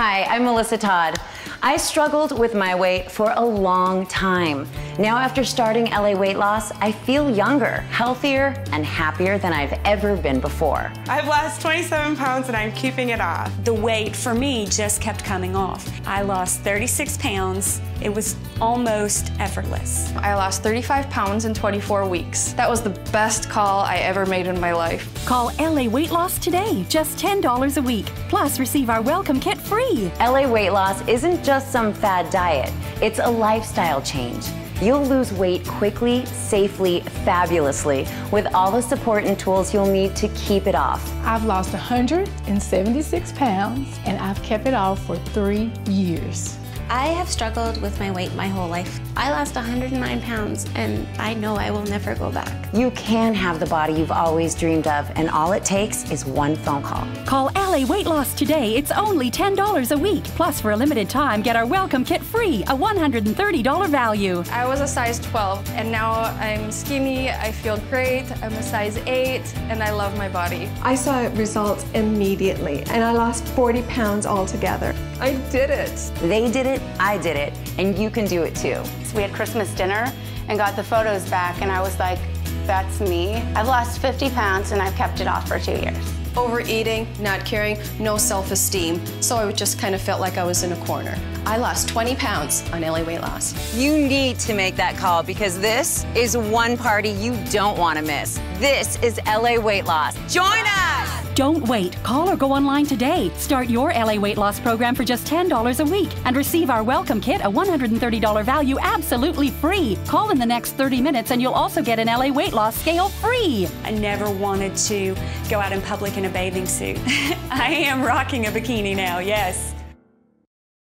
Hi, I'm Melissa Todd. I struggled with my weight for a long time. Now, after starting LA Weight Loss, I feel younger, healthier, and happier than I've ever been before. I've lost 27 pounds and I'm keeping it off. The weight for me just kept coming off. I lost 36 pounds. It was almost effortless. I lost 35 pounds in 24 weeks. That was the best call I ever made in my life. Call LA Weight Loss today, just $10 a week. Plus, receive our welcome kit free. LA Weight Loss isn't just some fad diet, it's a lifestyle change. You'll lose weight quickly, safely, fabulously with all the support and tools you'll need to keep it off. I've lost 176 pounds and I've kept it off for three years. I have struggled with my weight my whole life. I lost 109 pounds and I know I will never go back. You can have the body you've always dreamed of, and all it takes is one phone call. Call LA Weight Loss today. It's only $10 a week. Plus, for a limited time, get our welcome kit free, a $130 value. I was a size 12 and now I'm skinny, I feel great, I'm a size 8 and I love my body. I saw results immediately and I lost 40 pounds altogether. I did it. They did it, I did it, and you can do it too. So we had Christmas dinner and got the photos back, and I was like, that's me. I've lost 50 pounds and I've kept it off for two years. Overeating, not caring, no self-esteem. So I just kind of felt like I was in a corner. I lost 20 pounds on LA Weight Loss. You need to make that call because this is one party you don't want to miss. This is LA Weight Loss. Join us! Don't wait. Call or go online today. Start your LA Weight Loss program for just $10 a week and receive our welcome kit, a $130 value, absolutely free. Call in the next 30 minutes and you'll also get an LA Weight Loss scale free. I never wanted to go out in public in a bathing suit. I am rocking a bikini now, yes.